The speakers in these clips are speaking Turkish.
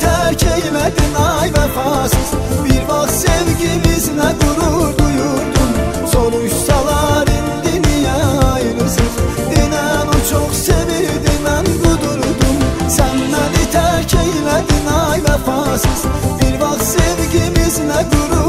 terk eyledin ay vefasız. Bir bak sevgimiz ne gurur duyurdun. Sonuçsalar indi niye ayrısız İnan o çok sevirdi ben kudurdum Sen beni terk eyledin ay vefasız. Bir bak sevgimiz ne gurur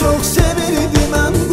çok severdim hem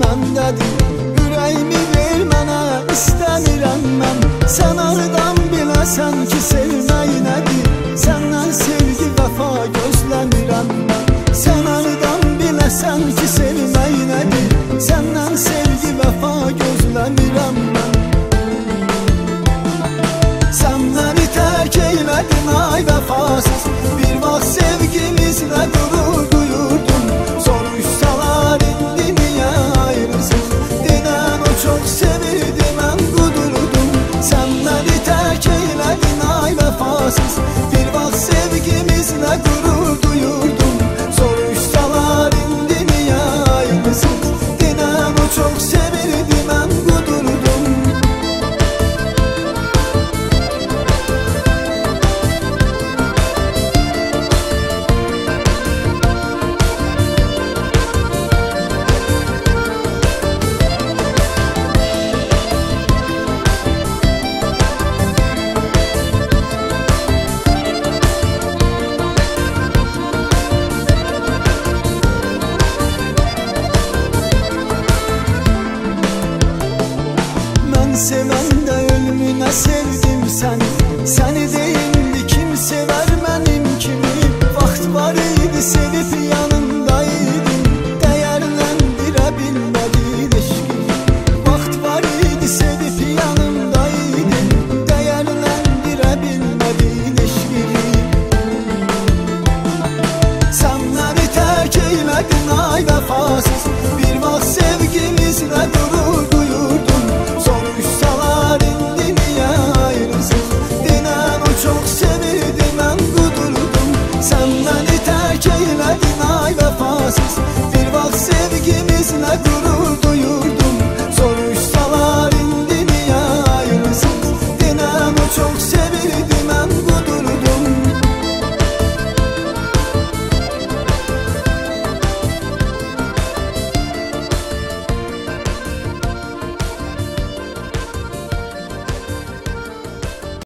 məndədir Ürəyimi ver mənə, istəmirəm mən Sən ardan biləsən ki, sevmək nədir Səndən sevgi, vəfa gözləmirəm mən Sən ardan biləsən ki, Sevmem de ölümüne sevdim seni. Seni de